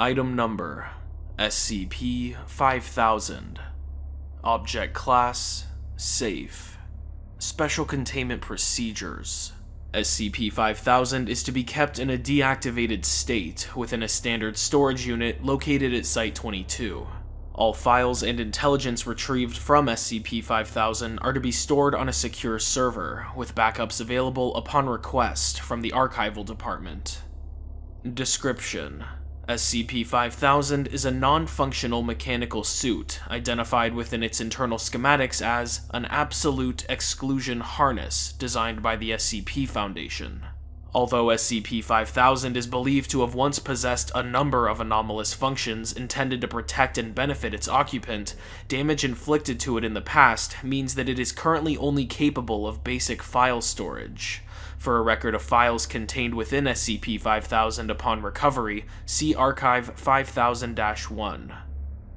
Item Number SCP 5000 Object Class Safe Special Containment Procedures SCP 5000 is to be kept in a deactivated state within a standard storage unit located at Site 22. All files and intelligence retrieved from SCP 5000 are to be stored on a secure server, with backups available upon request from the Archival Department. Description SCP 5000 is a non functional mechanical suit identified within its internal schematics as an absolute exclusion harness designed by the SCP Foundation. Although SCP 5000 is believed to have once possessed a number of anomalous functions intended to protect and benefit its occupant, damage inflicted to it in the past means that it is currently only capable of basic file storage. For a record of files contained within SCP 5000 upon recovery, see Archive 5000 1.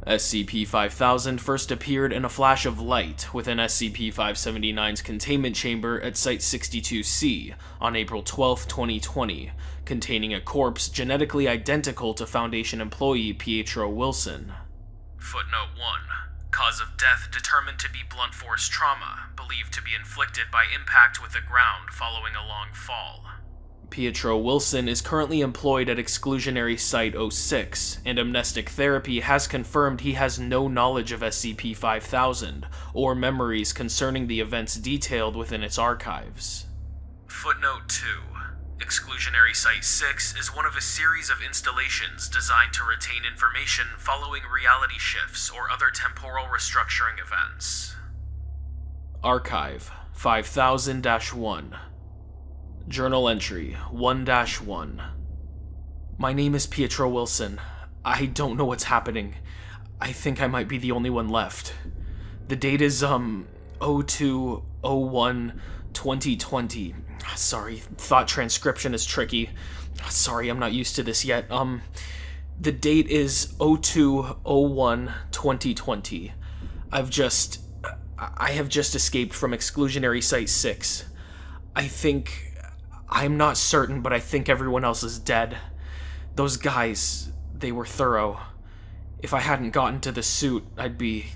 SCP 5000 first appeared in a flash of light within SCP 579's containment chamber at Site 62C on April 12, 2020, containing a corpse genetically identical to Foundation employee Pietro Wilson. Footnote 1 Cause of death determined to be blunt force trauma, believed to be inflicted by impact with the ground following a long fall. Pietro Wilson is currently employed at Exclusionary Site 06, and Amnestic Therapy has confirmed he has no knowledge of SCP 5000 or memories concerning the events detailed within its archives. Footnote 2 Exclusionary Site 6 is one of a series of installations designed to retain information following reality shifts or other temporal restructuring events. Archive 5000 1 Journal entry 1 1. My name is Pietro Wilson. I don't know what's happening. I think I might be the only one left. The date is, um, 0201 2020. Sorry, thought transcription is tricky. Sorry, I'm not used to this yet. Um, the date is 0201 2020. I've just. I have just escaped from exclusionary site 6. I think I'm not certain, but I think everyone else is dead. Those guys, they were thorough. If I hadn't gotten to the suit, I'd be.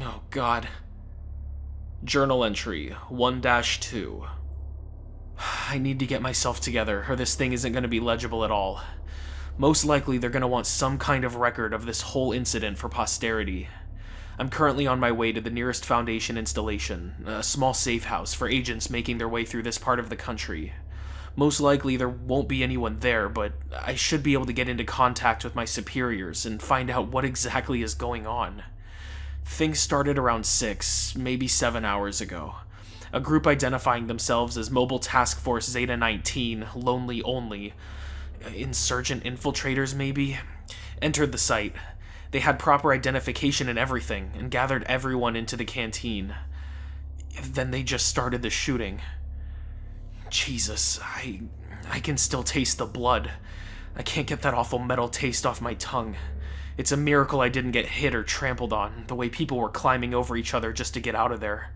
Oh, God. Journal entry 1 2. I need to get myself together, or this thing isn't going to be legible at all. Most likely, they're going to want some kind of record of this whole incident for posterity. I'm currently on my way to the nearest Foundation installation, a small safe house for agents making their way through this part of the country. Most likely there won't be anyone there, but I should be able to get into contact with my superiors and find out what exactly is going on. Things started around 6, maybe 7 hours ago. A group identifying themselves as Mobile Task Force Zeta 19, Lonely Only, insurgent infiltrators maybe, entered the site. They had proper identification and everything, and gathered everyone into the canteen. Then they just started the shooting. Jesus, I I can still taste the blood. I can't get that awful metal taste off my tongue. It's a miracle I didn't get hit or trampled on, the way people were climbing over each other just to get out of there.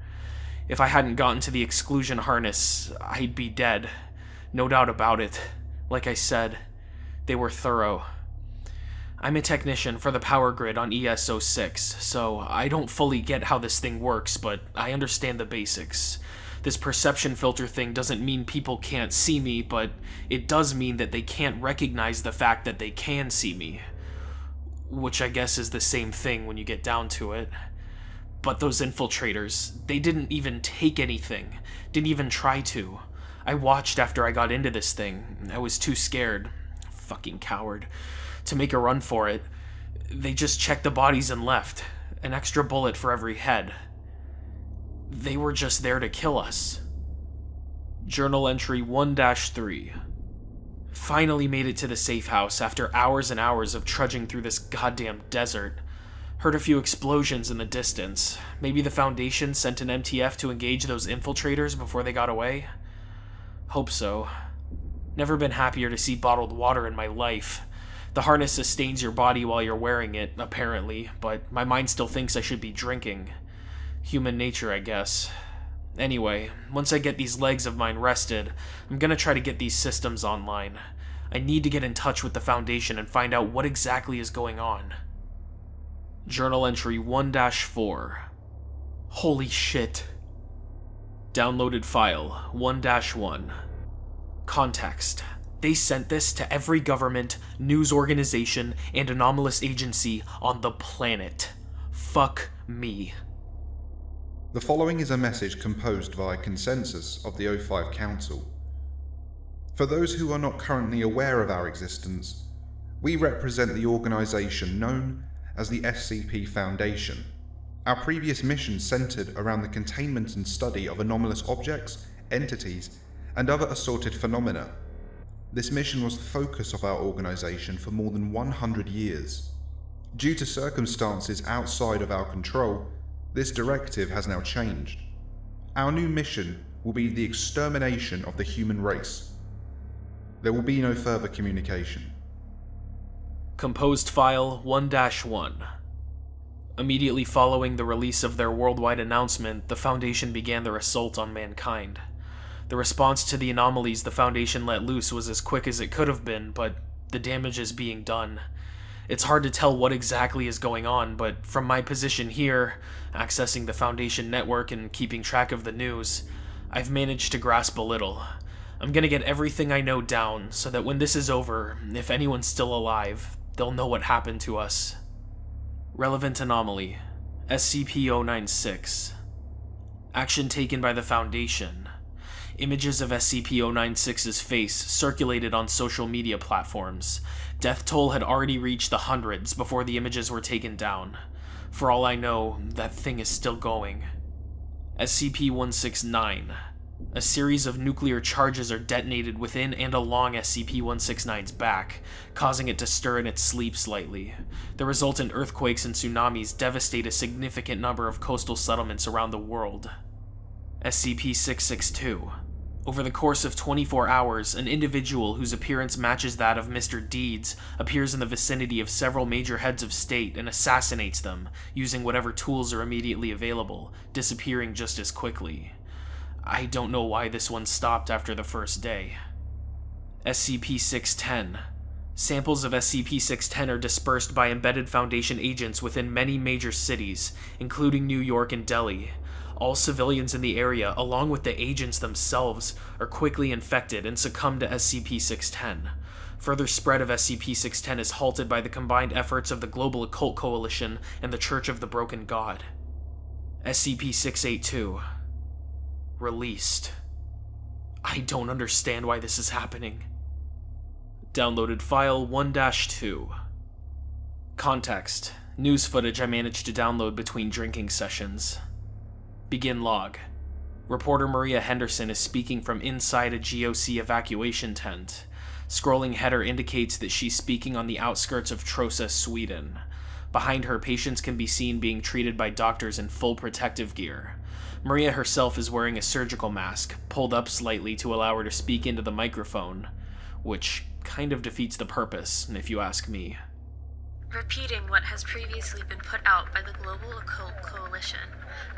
If I hadn't gotten to the exclusion harness, I'd be dead. No doubt about it. Like I said, they were thorough. I'm a technician for the power grid on ESO 6, so I don't fully get how this thing works, but I understand the basics this perception filter thing doesn't mean people can't see me, but it does mean that they can't recognize the fact that they can see me. Which I guess is the same thing when you get down to it. But those infiltrators, they didn't even take anything, didn't even try to. I watched after I got into this thing. I was too scared. Fucking coward. To make a run for it. They just checked the bodies and left. An extra bullet for every head. They were just there to kill us. Journal entry 1 3. Finally made it to the safe house after hours and hours of trudging through this goddamn desert. Heard a few explosions in the distance. Maybe the Foundation sent an MTF to engage those infiltrators before they got away? Hope so. Never been happier to see bottled water in my life. The harness sustains your body while you're wearing it, apparently, but my mind still thinks I should be drinking. Human nature, I guess. Anyway, once I get these legs of mine rested, I'm gonna try to get these systems online. I need to get in touch with the Foundation and find out what exactly is going on. Journal entry 1 4. Holy shit. Downloaded file 1 1. Context They sent this to every government, news organization, and anomalous agency on the planet. Fuck me. The following is a message composed via consensus of the O5 Council. For those who are not currently aware of our existence, we represent the organisation known as the SCP Foundation. Our previous mission centered around the containment and study of anomalous objects, entities, and other assorted phenomena. This mission was the focus of our organization for more than 100 years. Due to circumstances outside of our control, this directive has now changed. Our new mission will be the extermination of the human race. There will be no further communication. Composed File 1 1. Immediately following the release of their worldwide announcement, the Foundation began their assault on mankind. The response to the anomalies the Foundation let loose was as quick as it could have been, but the damage is being done. It's hard to tell what exactly is going on, but from my position here, accessing the Foundation network and keeping track of the news, I've managed to grasp a little. I'm gonna get everything I know down so that when this is over, if anyone's still alive, they'll know what happened to us. Relevant Anomaly SCP-096 Action taken by the Foundation Images of SCP-096's face circulated on social media platforms. Death toll had already reached the hundreds before the images were taken down. For all I know, that thing is still going. SCP-169 a series of nuclear charges are detonated within and along SCP-169's back, causing it to stir in its sleep slightly. The resultant earthquakes and tsunamis devastate a significant number of coastal settlements around the world. SCP-662 over the course of 24 hours, an individual whose appearance matches that of Mr. Deeds appears in the vicinity of several major heads of state and assassinates them, using whatever tools are immediately available, disappearing just as quickly. I don't know why this one stopped after the first day. SCP-610 Samples of SCP-610 are dispersed by embedded Foundation agents within many major cities, including New York and Delhi. All civilians in the area, along with the agents themselves, are quickly infected and succumb to SCP-610. Further spread of SCP-610 is halted by the combined efforts of the Global Occult Coalition and the Church of the Broken God. SCP-682 released. I don't understand why this is happening. Downloaded file 1 2. Context News footage I managed to download between drinking sessions. Begin log. Reporter Maria Henderson is speaking from inside a GOC evacuation tent. Scrolling header indicates that she's speaking on the outskirts of Trosa, Sweden. Behind her, patients can be seen being treated by doctors in full protective gear. Maria herself is wearing a surgical mask, pulled up slightly to allow her to speak into the microphone, which kind of defeats the purpose, if you ask me. Repeating what has previously been put out by the Global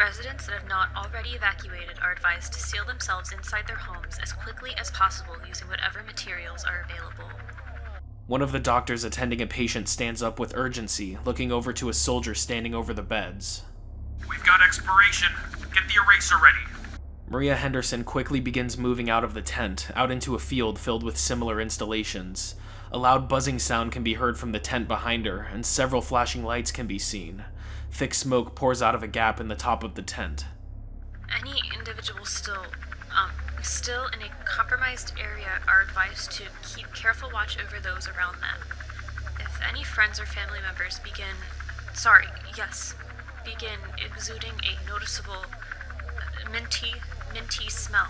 residents that have not already evacuated are advised to seal themselves inside their homes as quickly as possible using whatever materials are available. One of the doctors attending a patient stands up with urgency, looking over to a soldier standing over the beds. We've got expiration. Get the eraser ready. Maria Henderson quickly begins moving out of the tent, out into a field filled with similar installations. A loud buzzing sound can be heard from the tent behind her, and several flashing lights can be seen. Thick smoke pours out of a gap in the top of the tent. Any individuals still, um, still in a compromised area are advised to keep careful watch over those around them. If any friends or family members begin, sorry, yes, begin exuding a noticeable minty, minty smell.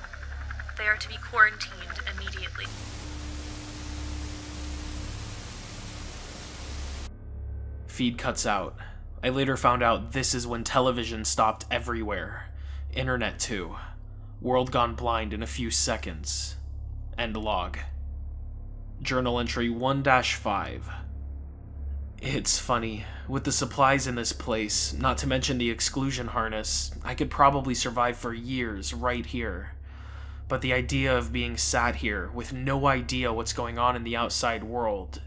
They are to be quarantined immediately. Feed cuts out. I later found out this is when television stopped everywhere. Internet too. World gone blind in a few seconds. End log. Journal entry 1 5. It's funny. With the supplies in this place, not to mention the exclusion harness, I could probably survive for years right here. but the idea of being sat here with no idea what's going on in the outside world,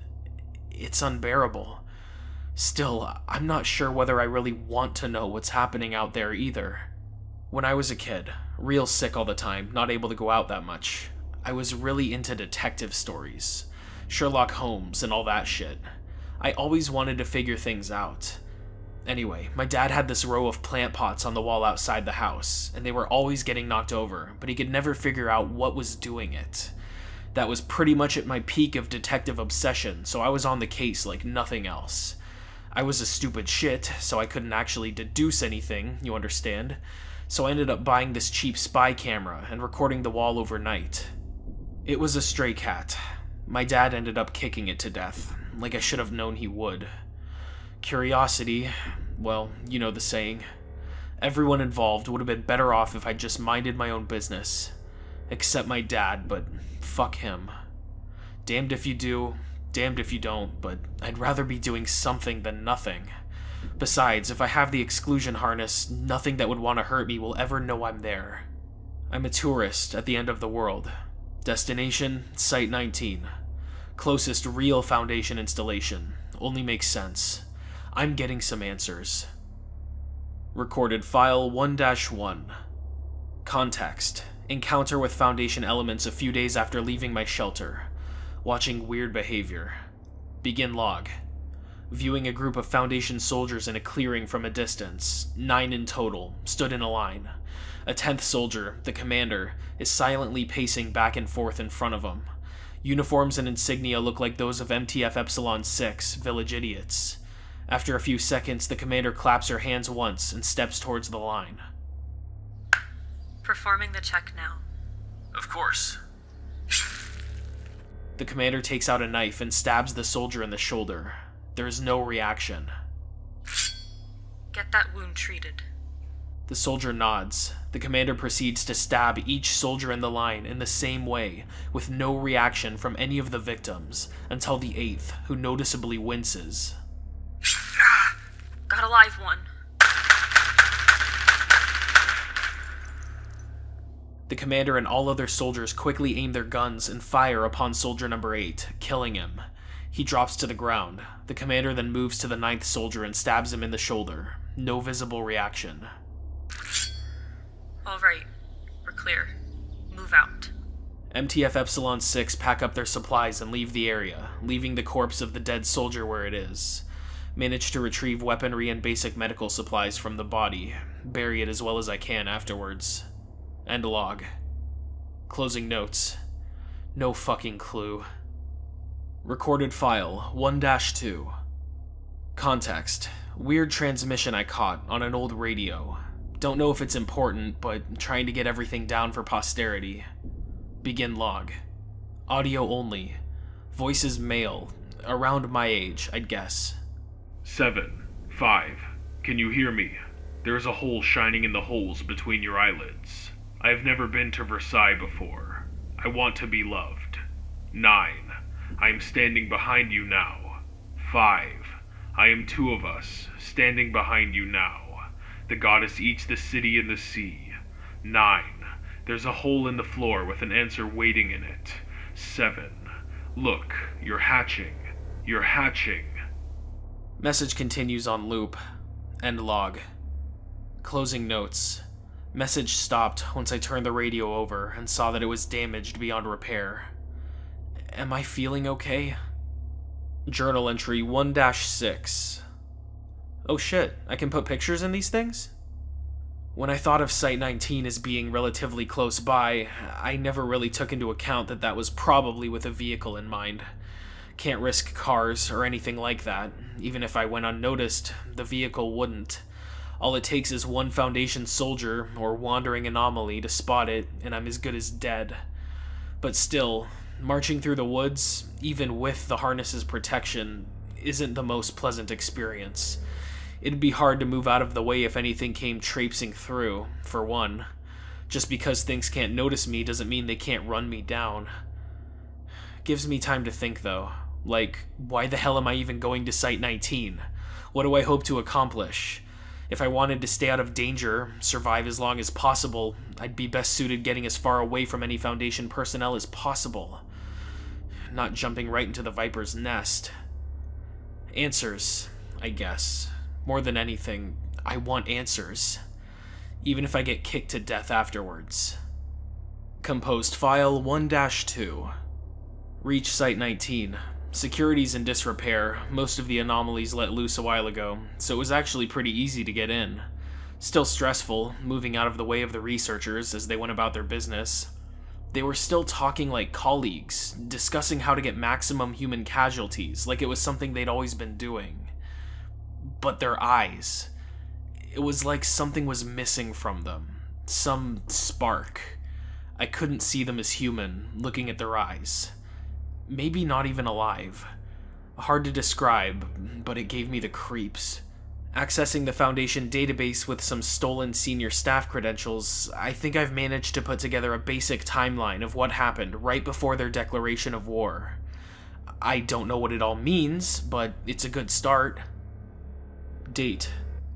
it's unbearable. Still, I'm not sure whether I really want to know what's happening out there either. When I was a kid, real sick all the time, not able to go out that much, I was really into detective stories. Sherlock Holmes and all that shit. I always wanted to figure things out. Anyway, my dad had this row of plant pots on the wall outside the house, and they were always getting knocked over, but he could never figure out what was doing it. That was pretty much at my peak of detective obsession, so I was on the case like nothing else. I was a stupid shit, so I couldn't actually deduce anything, you understand? So I ended up buying this cheap spy camera and recording the wall overnight. It was a stray cat. My dad ended up kicking it to death, like I should have known he would. Curiosity, well, you know the saying. Everyone involved would have been better off if I just minded my own business. Except my dad, but fuck him. Damned if you do, damned if you don't, but I'd rather be doing something than nothing. Besides, if I have the exclusion harness, nothing that would want to hurt me will ever know I'm there. I'm a tourist at the end of the world. Destination, Site 19. Closest real Foundation installation. Only makes sense. I'm getting some answers. Recorded file 1 1. Context Encounter with Foundation elements a few days after leaving my shelter. Watching weird behavior. Begin log. Viewing a group of Foundation soldiers in a clearing from a distance, nine in total, stood in a line. A tenth soldier, the commander, is silently pacing back and forth in front of them. Uniforms and insignia look like those of MTF Epsilon 6, Village Idiots. After a few seconds, the commander claps her hands once and steps towards the line. Performing the check now. Of course. The commander takes out a knife and stabs the soldier in the shoulder. There is no reaction. Get that wound treated. The soldier nods. The commander proceeds to stab each soldier in the line in the same way, with no reaction from any of the victims, until the eighth, who noticeably winces. Got a live one. The commander and all other soldiers quickly aim their guns and fire upon soldier number 8, killing him. He drops to the ground. The commander then moves to the ninth soldier and stabs him in the shoulder. No visible reaction. All right. We're clear. Move out. MTF Epsilon 6 pack up their supplies and leave the area, leaving the corpse of the dead soldier where it is. Manage to retrieve weaponry and basic medical supplies from the body, bury it as well as I can afterwards. End log. Closing notes. No fucking clue. Recorded file 1 2. Context. Weird transmission I caught on an old radio. Don't know if it's important, but trying to get everything down for posterity. Begin log. Audio only. Voices male. Around my age, I'd guess. Seven. Five. Can you hear me? There is a hole shining in the holes between your eyelids. I have never been to Versailles before. I want to be loved. Nine. I am standing behind you now. Five. I am two of us, standing behind you now. The goddess eats the city and the sea. Nine. There's a hole in the floor with an answer waiting in it. Seven. Look, you're hatching. You're hatching. Message continues on loop. End log. Closing notes. Message stopped once I turned the radio over and saw that it was damaged beyond repair. Am I feeling okay? Journal entry 1 6. Oh shit, I can put pictures in these things? When I thought of Site 19 as being relatively close by, I never really took into account that that was probably with a vehicle in mind. Can't risk cars or anything like that. Even if I went unnoticed, the vehicle wouldn't. All it takes is one Foundation soldier or wandering anomaly to spot it, and I'm as good as dead. But still, marching through the woods, even with the harness's protection, isn't the most pleasant experience. It'd be hard to move out of the way if anything came traipsing through, for one. Just because things can't notice me doesn't mean they can't run me down. Gives me time to think, though. Like, why the hell am I even going to Site 19? What do I hope to accomplish? If I wanted to stay out of danger, survive as long as possible, I'd be best suited getting as far away from any Foundation personnel as possible. Not jumping right into the Viper's nest. Answers, I guess. More than anything, I want answers. Even if I get kicked to death afterwards. Composed File 1 2. Reach Site 19. Security's in disrepair, most of the anomalies let loose a while ago, so it was actually pretty easy to get in. Still stressful, moving out of the way of the researchers as they went about their business. They were still talking like colleagues, discussing how to get maximum human casualties, like it was something they'd always been doing. But their eyes. It was like something was missing from them. Some spark. I couldn't see them as human, looking at their eyes maybe not even alive. Hard to describe, but it gave me the creeps. Accessing the Foundation database with some stolen senior staff credentials, I think I've managed to put together a basic timeline of what happened right before their declaration of war. I don't know what it all means, but it's a good start. Date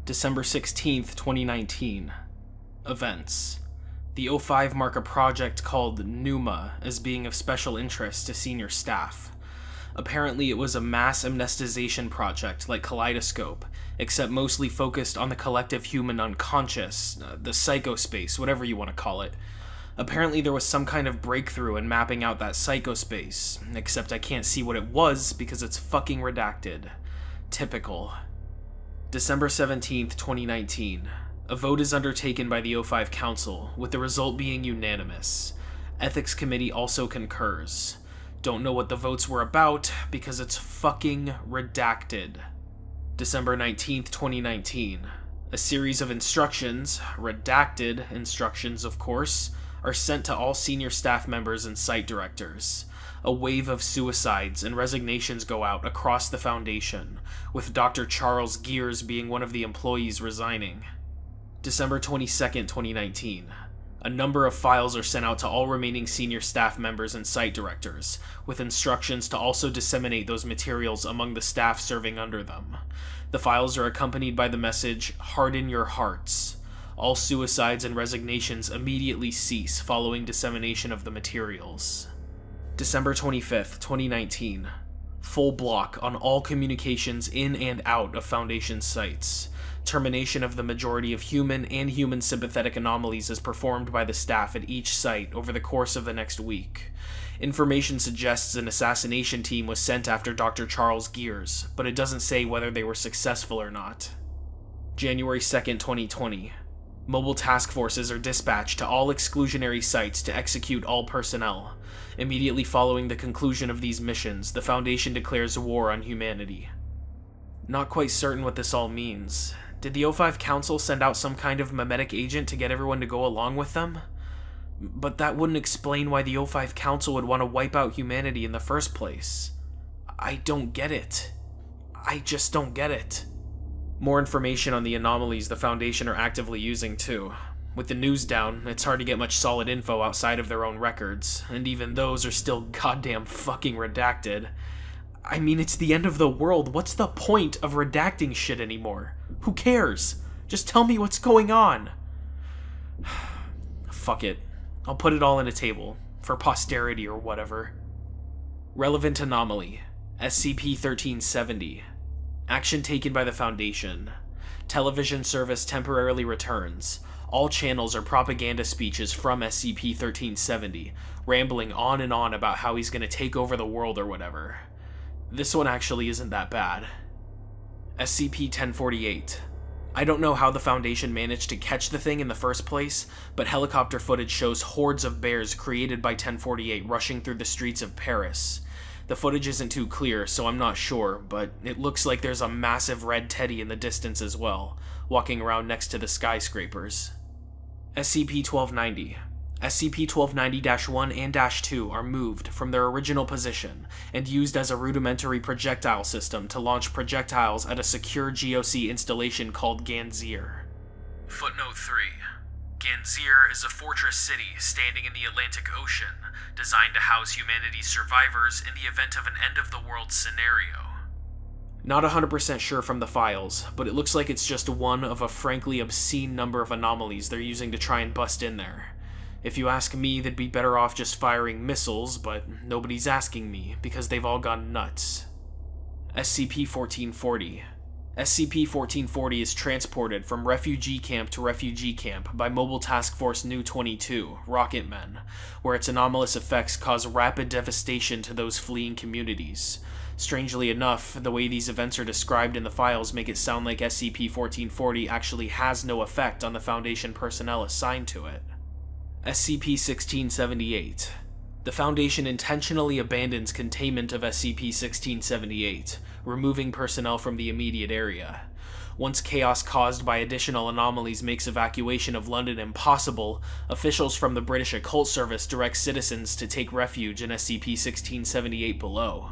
December 16th, 2019. Events the O5 mark a project called NUMA as being of special interest to senior staff. Apparently, it was a mass amnestization project like Kaleidoscope, except mostly focused on the collective human unconscious, uh, the psychospace, whatever you want to call it. Apparently, there was some kind of breakthrough in mapping out that psychospace, except I can't see what it was because it's fucking redacted. Typical. December 17th, 2019. A vote is undertaken by the O5 Council, with the result being unanimous. Ethics Committee also concurs. Don't know what the votes were about because it's fucking redacted. December 19th, 2019. A series of instructions, redacted instructions of course, are sent to all senior staff members and site directors. A wave of suicides and resignations go out across the Foundation, with Dr. Charles Gears being one of the employees resigning. December 22nd, 2019. A number of files are sent out to all remaining senior staff members and site directors, with instructions to also disseminate those materials among the staff serving under them. The files are accompanied by the message, Harden Your Hearts. All suicides and resignations immediately cease following dissemination of the materials. December 25th, 2019. Full block on all communications in and out of Foundation sites termination of the majority of human and human sympathetic anomalies is performed by the staff at each site over the course of the next week. Information suggests an assassination team was sent after Dr. Charles Gears, but it doesn't say whether they were successful or not. January 2nd, 2020. Mobile task forces are dispatched to all exclusionary sites to execute all personnel. Immediately following the conclusion of these missions, the Foundation declares war on humanity. Not quite certain what this all means. Did the O5 Council send out some kind of memetic agent to get everyone to go along with them? But that wouldn't explain why the O5 Council would want to wipe out humanity in the first place. I don't get it. I just don't get it. More information on the anomalies the Foundation are actively using, too. With the news down, it's hard to get much solid info outside of their own records, and even those are still goddamn fucking redacted. I mean, it's the end of the world. What's the point of redacting shit anymore? Who cares? Just tell me what's going on. Fuck it. I'll put it all in a table, for posterity or whatever. Relevant Anomaly SCP 1370. Action taken by the Foundation. Television service temporarily returns. All channels are propaganda speeches from SCP 1370, rambling on and on about how he's gonna take over the world or whatever. This one actually isn't that bad. SCP-1048. I don't know how the Foundation managed to catch the thing in the first place, but helicopter footage shows hordes of bears created by 1048 rushing through the streets of Paris. The footage isn't too clear, so I'm not sure, but it looks like there's a massive red teddy in the distance as well, walking around next to the skyscrapers. SCP-1290. SCP-1290-1 and -2 are moved from their original position and used as a rudimentary projectile system to launch projectiles at a secure GOC installation called Ganzir. Footnote 3. Ganzir is a fortress city standing in the Atlantic Ocean, designed to house humanity's survivors in the event of an end-of-the-world scenario. Not 100% sure from the files, but it looks like it's just one of a frankly obscene number of anomalies they're using to try and bust in there. If you ask me, they'd be better off just firing missiles, but nobody's asking me because they've all gone nuts. SCP 1440. SCP 1440 is transported from refugee camp to refugee camp by Mobile Task Force Nu 22, Rocketmen, where its anomalous effects cause rapid devastation to those fleeing communities. Strangely enough, the way these events are described in the files make it sound like SCP 1440 actually has no effect on the Foundation personnel assigned to it. SCP 1678. The Foundation intentionally abandons containment of SCP 1678, removing personnel from the immediate area. Once chaos caused by additional anomalies makes evacuation of London impossible, officials from the British Occult Service direct citizens to take refuge in SCP 1678 below.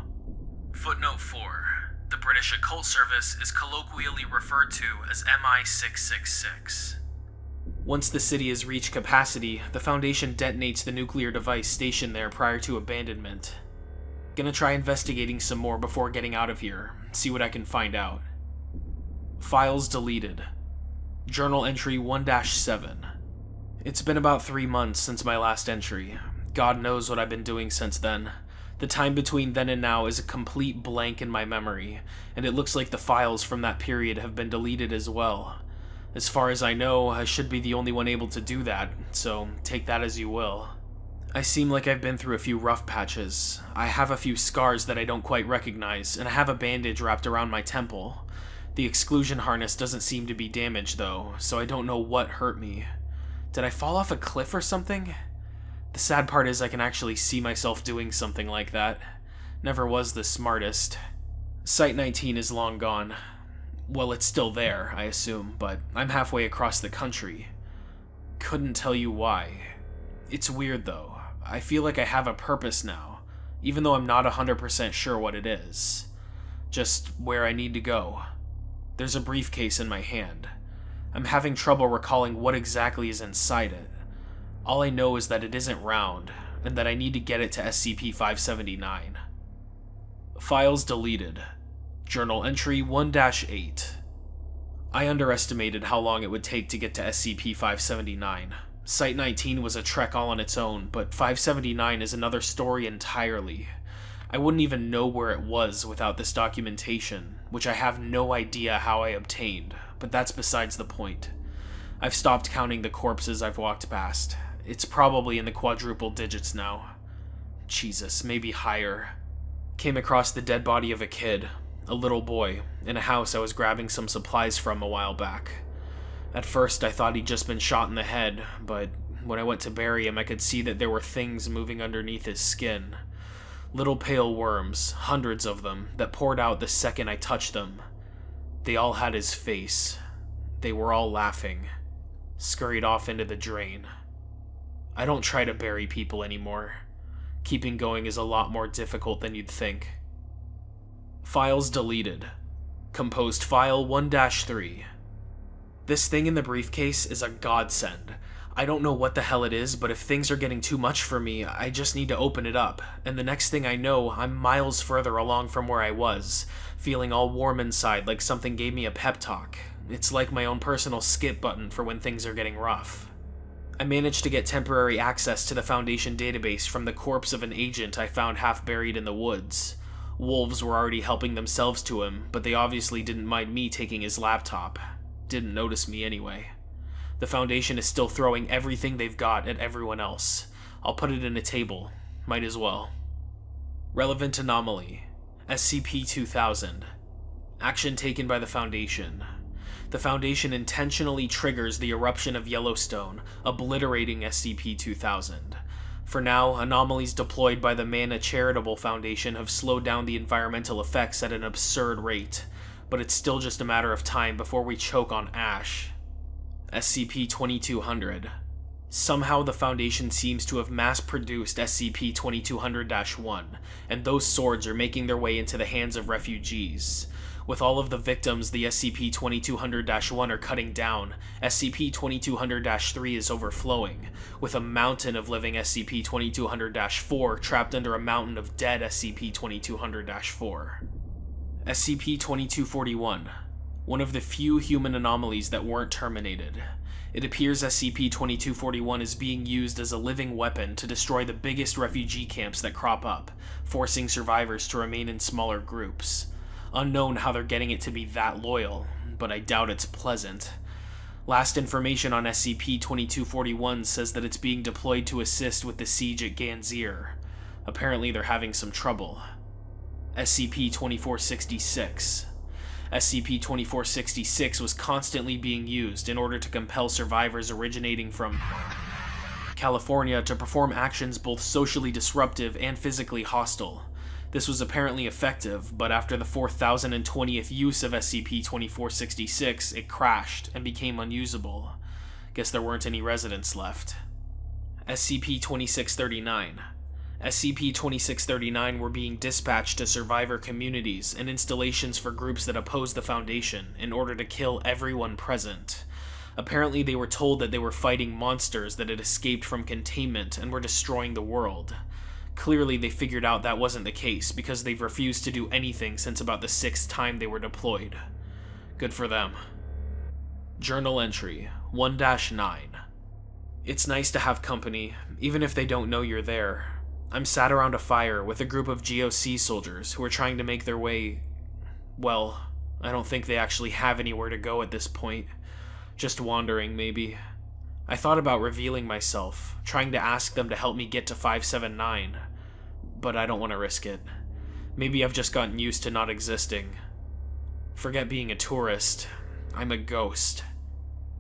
Footnote 4. The British Occult Service is colloquially referred to as MI666. Once the city has reached capacity, the Foundation detonates the nuclear device stationed there prior to abandonment. Gonna try investigating some more before getting out of here, see what I can find out. Files deleted. Journal entry 1 7. It's been about three months since my last entry. God knows what I've been doing since then. The time between then and now is a complete blank in my memory, and it looks like the files from that period have been deleted as well. As far as I know, I should be the only one able to do that, so take that as you will. I seem like I've been through a few rough patches. I have a few scars that I don't quite recognize, and I have a bandage wrapped around my temple. The exclusion harness doesn't seem to be damaged, though, so I don't know what hurt me. Did I fall off a cliff or something? The sad part is I can actually see myself doing something like that. Never was the smartest. Site 19 is long gone. Well, it's still there, I assume, but I'm halfway across the country. Couldn't tell you why. It's weird, though. I feel like I have a purpose now, even though I'm not 100% sure what it is. Just where I need to go. There's a briefcase in my hand. I'm having trouble recalling what exactly is inside it. All I know is that it isn't round, and that I need to get it to SCP-579. Files deleted. Journal entry 1-8. I underestimated how long it would take to get to SCP-579. Site 19 was a trek all on its own, but 579 is another story entirely. I wouldn't even know where it was without this documentation, which I have no idea how I obtained, but that's besides the point. I've stopped counting the corpses I've walked past. It's probably in the quadruple digits now. Jesus, maybe higher. Came across the dead body of a kid, a little boy, in a house I was grabbing some supplies from a while back. At first, I thought he'd just been shot in the head, but when I went to bury him, I could see that there were things moving underneath his skin. Little pale worms, hundreds of them, that poured out the second I touched them. They all had his face. They were all laughing. Scurried off into the drain. I don't try to bury people anymore. Keeping going is a lot more difficult than you'd think. Files deleted. Composed file 1 3. This thing in the briefcase is a godsend. I don't know what the hell it is, but if things are getting too much for me, I just need to open it up. And the next thing I know, I'm miles further along from where I was, feeling all warm inside like something gave me a pep talk. It's like my own personal skip button for when things are getting rough. I managed to get temporary access to the Foundation database from the corpse of an agent I found half buried in the woods. Wolves were already helping themselves to him, but they obviously didn't mind me taking his laptop. Didn't notice me anyway. The Foundation is still throwing everything they've got at everyone else. I'll put it in a table. Might as well. Relevant Anomaly SCP 2000. Action taken by the Foundation the Foundation intentionally triggers the eruption of Yellowstone, obliterating SCP-2000. For now, anomalies deployed by the Mana Charitable Foundation have slowed down the environmental effects at an absurd rate, but it's still just a matter of time before we choke on ash. SCP-2200 Somehow the Foundation seems to have mass-produced SCP-2200-1, and those swords are making their way into the hands of refugees. With all of the victims the SCP-2200-1 are cutting down, SCP-2200-3 is overflowing, with a mountain of living SCP-2200-4 trapped under a mountain of dead SCP-2200-4. SCP 2241, one of the few human anomalies that weren't terminated. It appears SCP 2241 is being used as a living weapon to destroy the biggest refugee camps that crop up, forcing survivors to remain in smaller groups. Unknown how they're getting it to be that loyal, but I doubt it's pleasant. Last information on SCP 2241 says that it's being deployed to assist with the siege at Ganzir. Apparently, they're having some trouble. SCP 2466. SCP 2466 was constantly being used in order to compel survivors originating from California to perform actions both socially disruptive and physically hostile. This was apparently effective, but after the 4020th use of SCP 2466, it crashed and became unusable. Guess there weren't any residents left. SCP 2639. SCP 2639 were being dispatched to survivor communities and installations for groups that oppose the Foundation in order to kill everyone present. Apparently, they were told that they were fighting monsters that had escaped from containment and were destroying the world. Clearly, they figured out that wasn't the case because they've refused to do anything since about the sixth time they were deployed. Good for them. Journal entry 1 9. It's nice to have company, even if they don't know you're there. I'm sat around a fire with a group of GOC soldiers who are trying to make their way. Well, I don't think they actually have anywhere to go at this point. Just wandering, maybe. I thought about revealing myself, trying to ask them to help me get to 579, but I don't want to risk it. Maybe I've just gotten used to not existing. Forget being a tourist. I'm a ghost.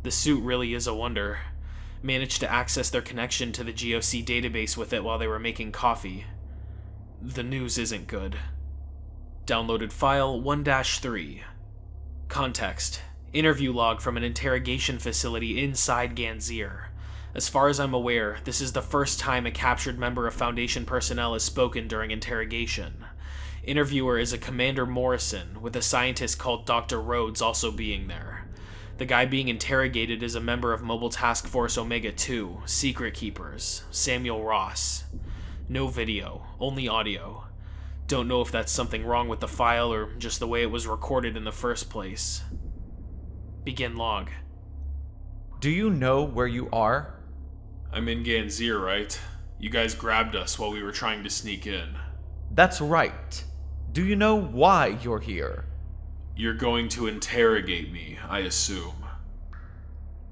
The suit really is a wonder. Managed to access their connection to the GOC database with it while they were making coffee. The news isn't good. Downloaded file 1 3. Context Interview log from an interrogation facility inside Ganzir. As far as I'm aware, this is the first time a captured member of Foundation personnel has spoken during interrogation. Interviewer is a Commander Morrison, with a scientist called Dr. Rhodes also being there. The guy being interrogated is a member of Mobile Task Force Omega 2, Secret Keepers, Samuel Ross. No video, only audio. Don't know if that's something wrong with the file or just the way it was recorded in the first place. Begin log. Do you know where you are? I'm in Ganzir, right? You guys grabbed us while we were trying to sneak in. That's right. Do you know why you're here? You're going to interrogate me, I assume.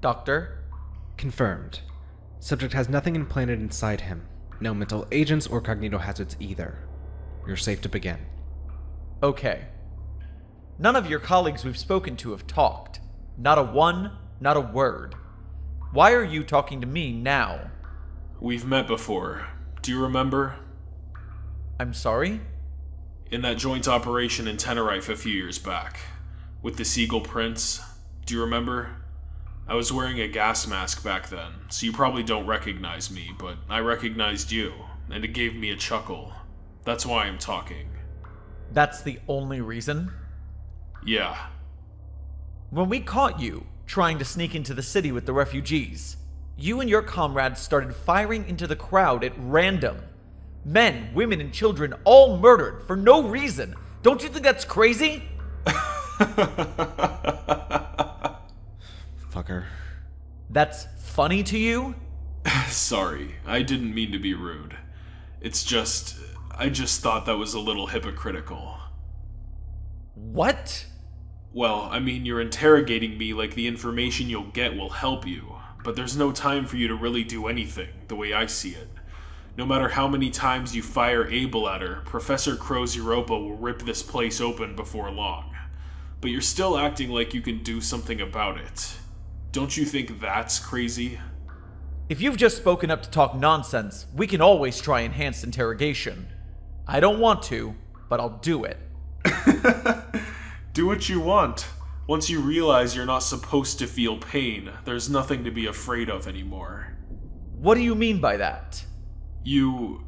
Doctor? Confirmed. Subject has nothing implanted inside him. No mental agents or cognitohazards either. You're safe to begin. Okay. None of your colleagues we've spoken to have talked. Not a one, not a word. Why are you talking to me now? We've met before. Do you remember? I'm sorry? In that joint operation in Tenerife a few years back. With the Seagull Prince. Do you remember? I was wearing a gas mask back then, so you probably don't recognize me, but I recognized you, and it gave me a chuckle. That's why I'm talking. That's the only reason? Yeah, when we caught you trying to sneak into the city with the refugees, you and your comrades started firing into the crowd at random. Men, women, and children all murdered for no reason. Don't you think that's crazy? Fucker. That's funny to you? Sorry, I didn't mean to be rude. It's just. I just thought that was a little hypocritical. What? Well, I mean, you're interrogating me like the information you'll get will help you, but there's no time for you to really do anything, the way I see it. No matter how many times you fire Able at her, Professor Crow's Europa will rip this place open before long. But you're still acting like you can do something about it. Don't you think that's crazy? If you've just spoken up to talk nonsense, we can always try enhanced interrogation. I don't want to, but I'll do it. Do what you want. Once you realize you're not supposed to feel pain, there's nothing to be afraid of anymore. What do you mean by that? You.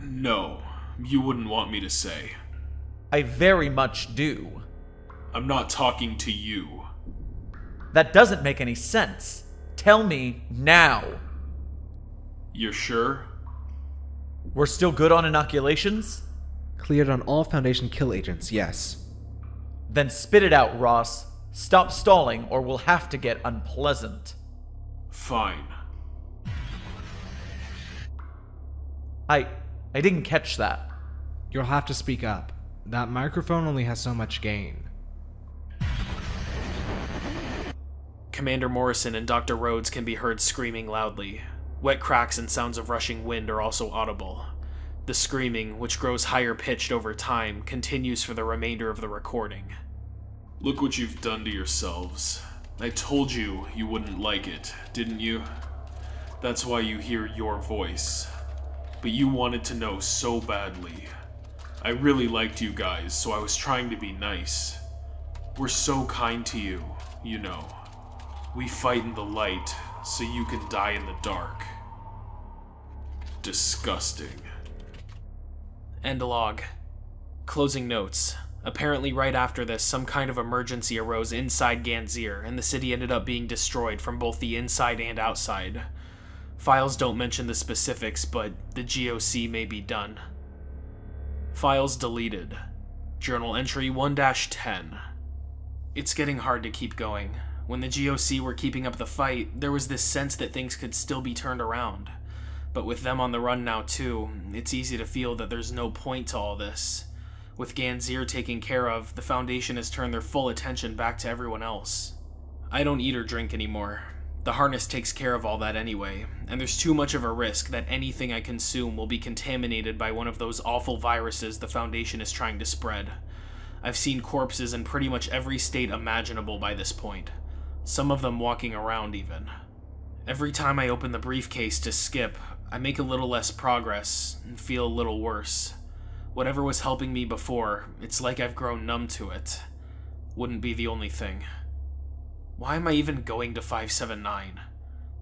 No, you wouldn't want me to say. I very much do. I'm not talking to you. That doesn't make any sense. Tell me now. You're sure? We're still good on inoculations? Cleared on all Foundation kill agents, yes. Then spit it out, Ross. Stop stalling, or we'll have to get unpleasant. Fine. I. I didn't catch that. You'll have to speak up. That microphone only has so much gain. Commander Morrison and Dr. Rhodes can be heard screaming loudly. Wet cracks and sounds of rushing wind are also audible. The screaming, which grows higher pitched over time, continues for the remainder of the recording. Look what you've done to yourselves. I told you you wouldn't like it, didn't you? That's why you hear your voice. But you wanted to know so badly. I really liked you guys, so I was trying to be nice. We're so kind to you, you know. We fight in the light, so you can die in the dark. Disgusting. End log. Closing notes. Apparently, right after this, some kind of emergency arose inside Ganzir, and the city ended up being destroyed from both the inside and outside. Files don't mention the specifics, but the GOC may be done. Files deleted. Journal entry 1 10. It's getting hard to keep going. When the GOC were keeping up the fight, there was this sense that things could still be turned around. But with them on the run now, too, it's easy to feel that there's no point to all this. With Ganzir taken care of, the Foundation has turned their full attention back to everyone else. I don't eat or drink anymore. The harness takes care of all that anyway, and there's too much of a risk that anything I consume will be contaminated by one of those awful viruses the Foundation is trying to spread. I've seen corpses in pretty much every state imaginable by this point, some of them walking around even. Every time I open the briefcase to skip, I make a little less progress and feel a little worse. Whatever was helping me before, it's like I've grown numb to it. Wouldn't be the only thing. Why am I even going to 579?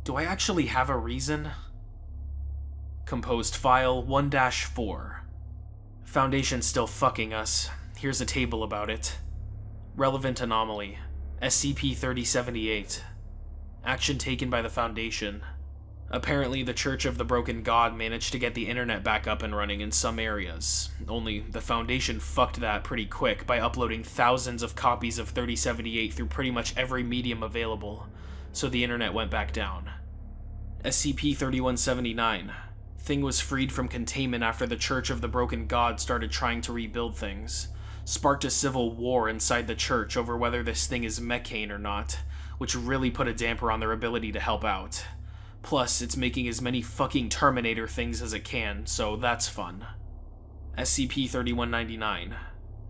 Do I actually have a reason? Composed file 1 4. Foundation still fucking us. Here's a table about it. Relevant anomaly SCP 3078. Action taken by the Foundation. Apparently, the Church of the Broken God managed to get the internet back up and running in some areas. Only, the Foundation fucked that pretty quick by uploading thousands of copies of 3078 through pretty much every medium available, so the internet went back down. SCP 3179. Thing was freed from containment after the Church of the Broken God started trying to rebuild things. Sparked a civil war inside the church over whether this thing is Mekhane or not, which really put a damper on their ability to help out. Plus, it's making as many fucking Terminator things as it can, so that's fun. SCP 3199.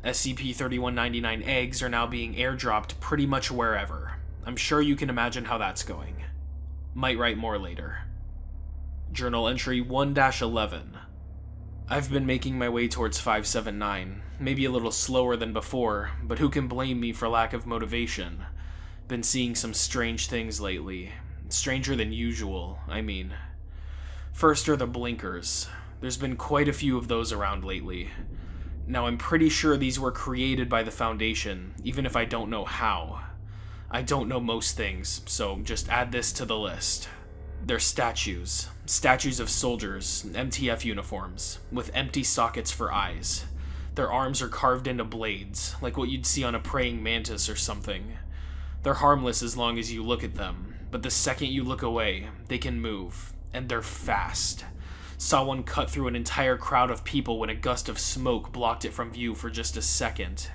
SCP 3199 eggs are now being airdropped pretty much wherever. I'm sure you can imagine how that's going. Might write more later. Journal entry 1 11. I've been making my way towards 579, maybe a little slower than before, but who can blame me for lack of motivation? Been seeing some strange things lately, Stranger than usual, I mean. First are the blinkers. There's been quite a few of those around lately. Now, I'm pretty sure these were created by the Foundation, even if I don't know how. I don't know most things, so just add this to the list. They're statues. Statues of soldiers, MTF uniforms, with empty sockets for eyes. Their arms are carved into blades, like what you'd see on a praying mantis or something. They're harmless as long as you look at them, but the second you look away, they can move, and they're fast. Saw one cut through an entire crowd of people when a gust of smoke blocked it from view for just a second.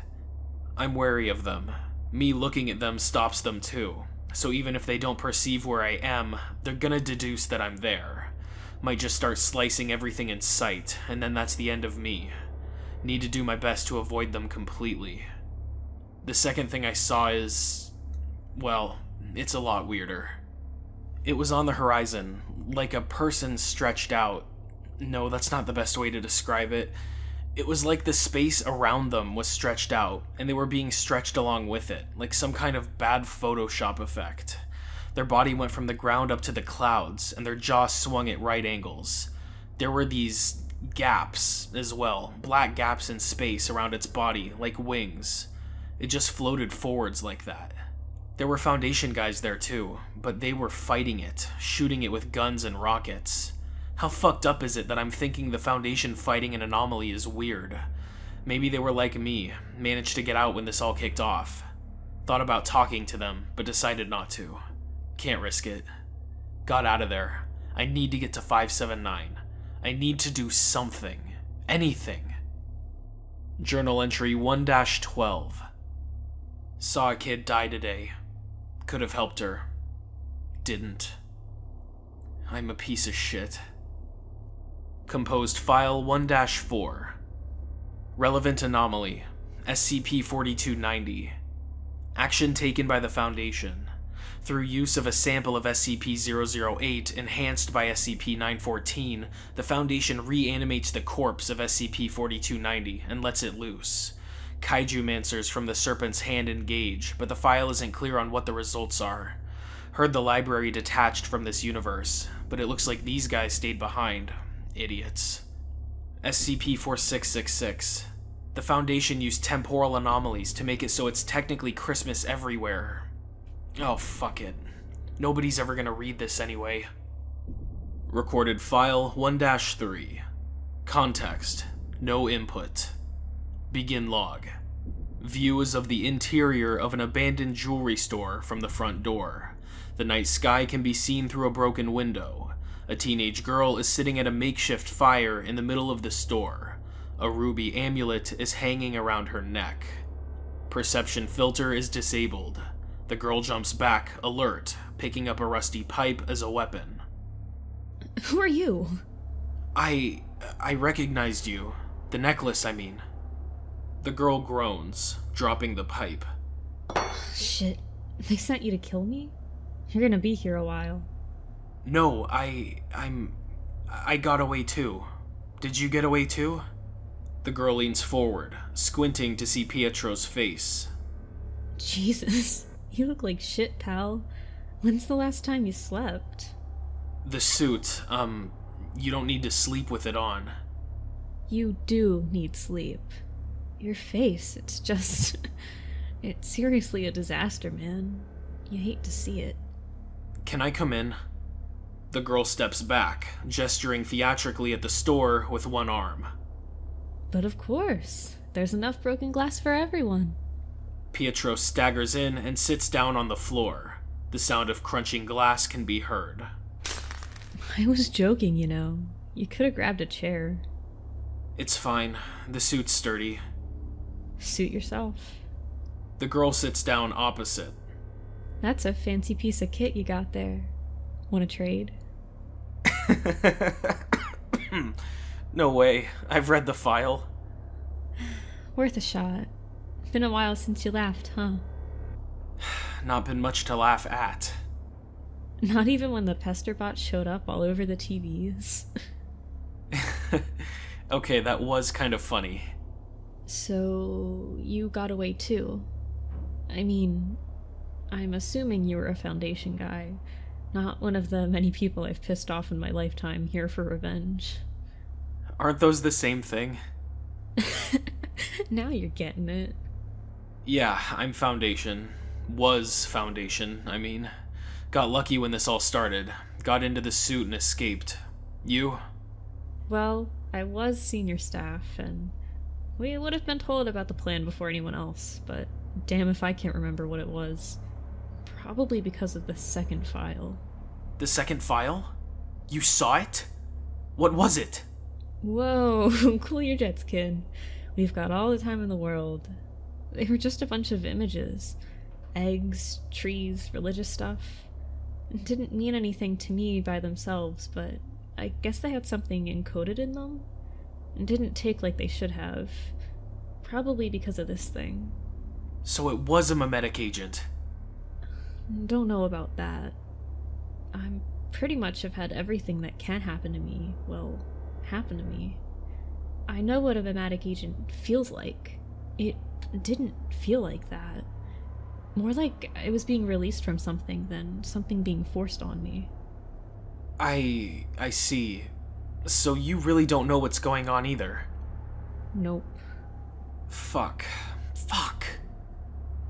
I'm wary of them. Me looking at them stops them too. So even if they don't perceive where I am, they're gonna deduce that I'm there. Might just start slicing everything in sight, and then that's the end of me. Need to do my best to avoid them completely. The second thing I saw is. well, it's a lot weirder. It was on the horizon, like a person stretched out. No, that's not the best way to describe it. It was like the space around them was stretched out, and they were being stretched along with it, like some kind of bad Photoshop effect. Their body went from the ground up to the clouds, and their jaw swung at right angles. There were these gaps as well, black gaps in space around its body, like wings. It just floated forwards like that. There were Foundation guys there too, but they were fighting it, shooting it with guns and rockets. How fucked up is it that I'm thinking the Foundation fighting an anomaly is weird? Maybe they were like me, managed to get out when this all kicked off. Thought about talking to them, but decided not to. Can't risk it. Got out of there. I need to get to 579. I need to do something. Anything. Journal entry 1 12. Saw a kid die today. Could have helped her. Didn't. I'm a piece of shit. Composed file 1 4. Relevant anomaly SCP 4290. Action taken by the Foundation. Through use of a sample of SCP-008 enhanced by SCP-914, the Foundation reanimates the corpse of SCP-4290 and lets it loose. Kaiju Mancers from the Serpent's hand engage, but the file isn't clear on what the results are. Heard the library detached from this universe, but it looks like these guys stayed behind. Idiots. SCP-4666. The Foundation used temporal anomalies to make it so it's technically Christmas everywhere. Oh, fuck it. Nobody's ever gonna read this anyway. Recorded file 1 3. Context No input. Begin log. Views of the interior of an abandoned jewelry store from the front door. The night sky can be seen through a broken window. A teenage girl is sitting at a makeshift fire in the middle of the store. A ruby amulet is hanging around her neck. Perception filter is disabled. The girl jumps back, alert, picking up a rusty pipe as a weapon. Who are you? I. I recognized you. The necklace, I mean. The girl groans, dropping the pipe. Shit. They sent you to kill me? You're gonna be here a while. No, I. I'm. I got away too. Did you get away too? The girl leans forward, squinting to see Pietro's face. Jesus. You look like shit, pal. When's the last time you slept? The suit, um, you don't need to sleep with it on. You do need sleep. Your face, it's just. it's seriously a disaster, man. You hate to see it. Can I come in? The girl steps back, gesturing theatrically at the store with one arm. But of course, there's enough broken glass for everyone. Pietro staggers in and sits down on the floor. The sound of crunching glass can be heard. I was joking, you know. You could have grabbed a chair. It's fine. The suit's sturdy. Suit yourself. The girl sits down opposite. That's a fancy piece of kit you got there. Want to trade? no way. I've read the file. Worth a shot. Been a while since you laughed, huh? Not been much to laugh at. Not even when the Pesterbot showed up all over the TVs. okay, that was kind of funny. So, you got away too? I mean, I'm assuming you were a Foundation guy, not one of the many people I've pissed off in my lifetime here for revenge. Aren't those the same thing? now you're getting it. Yeah, I'm Foundation. Was Foundation, I mean. Got lucky when this all started. Got into the suit and escaped. You? Well, I was senior staff, and we would have been told about the plan before anyone else, but damn if I can't remember what it was. Probably because of the second file. The second file? You saw it? What was it? Whoa, cool your jets, kid. We've got all the time in the world. They were just a bunch of images eggs, trees, religious stuff. It didn't mean anything to me by themselves, but I guess they had something encoded in them. And didn't take like they should have. Probably because of this thing. So it was a memetic agent. Don't know about that. I'm pretty much have had everything that can happen to me, well, happen to me. I know what a memetic agent feels like. It didn't feel like that. More like I was being released from something than something being forced on me. I. I see. So you really don't know what's going on either? Nope. Fuck. Fuck.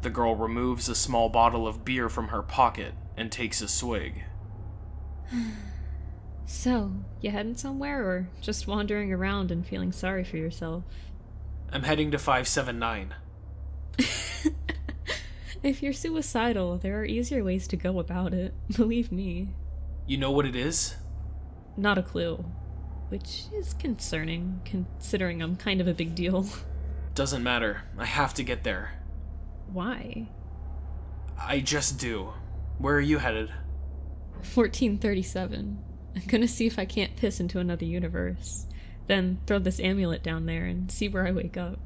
The girl removes a small bottle of beer from her pocket and takes a swig. so, you heading somewhere or just wandering around and feeling sorry for yourself? I'm heading to 579. If you're suicidal, there are easier ways to go about it. Believe me. You know what it is? Not a clue. Which is concerning, considering I'm kind of a big deal. Doesn't matter. I have to get there. Why? I just do. Where are you headed? 1437. I'm gonna see if I can't piss into another universe. Then throw this amulet down there and see where I wake up.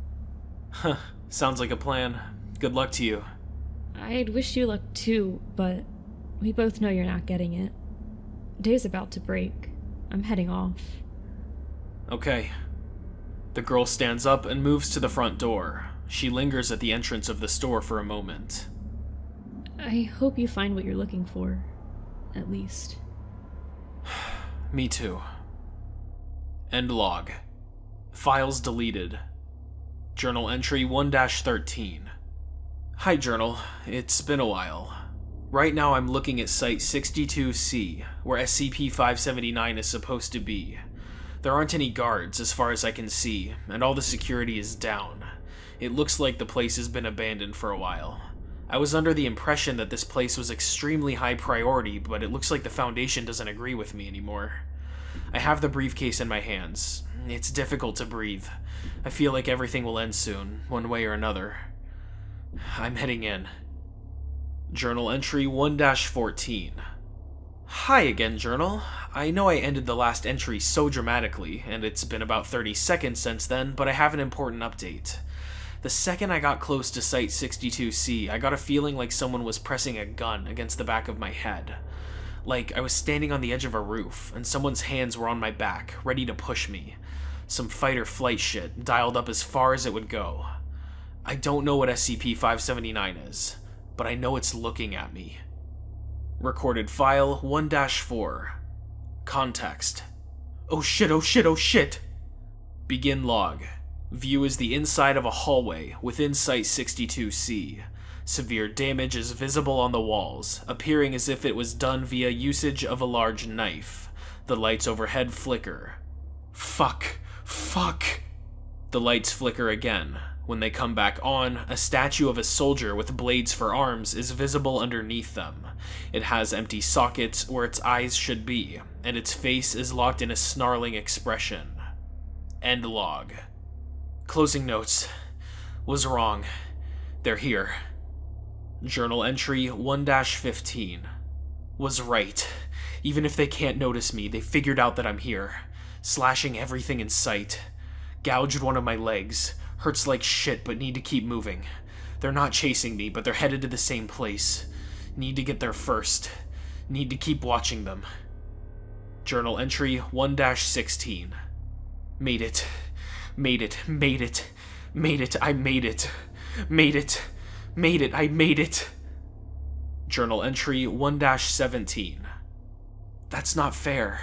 Huh. Sounds like a plan. Good luck to you. I'd wish you luck too, but we both know you're not getting it. Day's about to break. I'm heading off. Okay. The girl stands up and moves to the front door. She lingers at the entrance of the store for a moment. I hope you find what you're looking for. At least. Me too. End log. Files deleted. Journal entry 1 13. Hi, Journal. It's been a while. Right now, I'm looking at Site 62C, where SCP 579 is supposed to be. There aren't any guards, as far as I can see, and all the security is down. It looks like the place has been abandoned for a while. I was under the impression that this place was extremely high priority, but it looks like the Foundation doesn't agree with me anymore. I have the briefcase in my hands. It's difficult to breathe. I feel like everything will end soon, one way or another. I'm heading in. Journal entry 1 14. Hi again, Journal. I know I ended the last entry so dramatically, and it's been about 30 seconds since then, but I have an important update. The second I got close to Site 62C, I got a feeling like someone was pressing a gun against the back of my head. Like I was standing on the edge of a roof, and someone's hands were on my back, ready to push me. Some fight or flight shit, dialed up as far as it would go. I don't know what SCP 579 is, but I know it's looking at me. Recorded file 1 4. Context. Oh shit, oh shit, oh shit! Begin log. View is the inside of a hallway within Site 62C. Severe damage is visible on the walls, appearing as if it was done via usage of a large knife. The lights overhead flicker. Fuck. Fuck. The lights flicker again. When they come back on, a statue of a soldier with blades for arms is visible underneath them. It has empty sockets where its eyes should be, and its face is locked in a snarling expression. End log. Closing notes. Was wrong. They're here. Journal entry 1 15. Was right. Even if they can't notice me, they figured out that I'm here. Slashing everything in sight. Gouged one of my legs. Hurts like shit, but need to keep moving. They're not chasing me, but they're headed to the same place. Need to get there first. Need to keep watching them. Journal entry 1 16. Made it. Made it. Made it. Made it. I made it. Made it. Made it. I made it. Journal entry 1 17. That's not fair.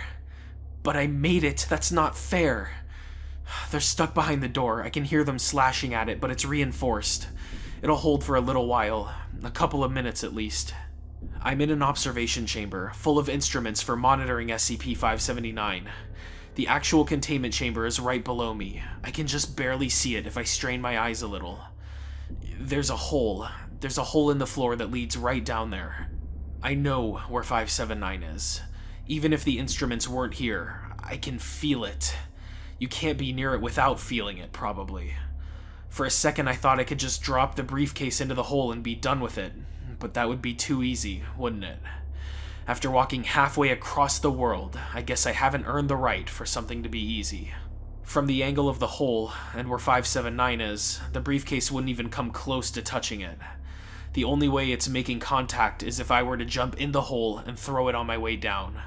But I made it. That's not fair. They're stuck behind the door. I can hear them slashing at it, but it's reinforced. It'll hold for a little while, a couple of minutes at least. I'm in an observation chamber, full of instruments for monitoring SCP 579. The actual containment chamber is right below me. I can just barely see it if I strain my eyes a little. There's a hole. There's a hole in the floor that leads right down there. I know where 579 is. Even if the instruments weren't here, I can feel it. You can't be near it without feeling it, probably. For a second, I thought I could just drop the briefcase into the hole and be done with it, but that would be too easy, wouldn't it? After walking halfway across the world, I guess I haven't earned the right for something to be easy. From the angle of the hole, and where 579 is, the briefcase wouldn't even come close to touching it. The only way it's making contact is if I were to jump in the hole and throw it on my way down.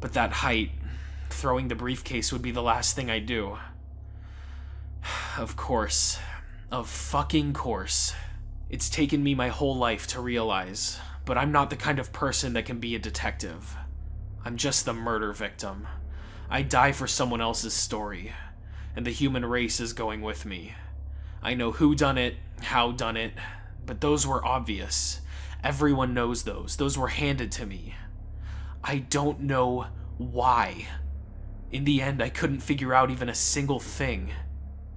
But that height, throwing the briefcase would be the last thing I do. Of course. Of fucking course. It's taken me my whole life to realize, but I'm not the kind of person that can be a detective. I'm just the murder victim. I die for someone else's story, and the human race is going with me. I know who done it, how done it, but those were obvious. Everyone knows those. Those were handed to me. I don't know why. In the end, I couldn't figure out even a single thing.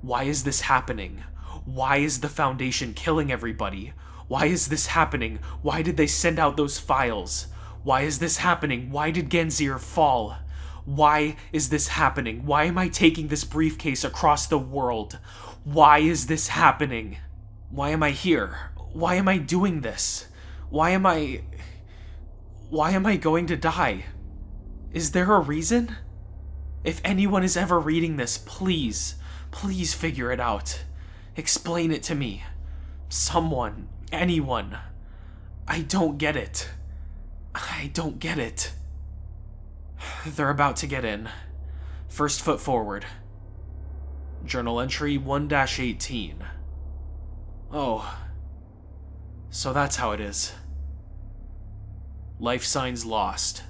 Why is this happening? Why is the Foundation killing everybody? Why is this happening? Why did they send out those files? Why is this happening? Why did Ganzir fall? Why is this happening? Why am I taking this briefcase across the world? Why is this happening? Why am I here? Why am I doing this? Why am I. Why am I going to die? Is there a reason? If anyone is ever reading this, please, please figure it out. Explain it to me. Someone, anyone. I don't get it. I don't get it. They're about to get in. First foot forward. Journal entry 1 18. Oh. So that's how it is. Life signs lost.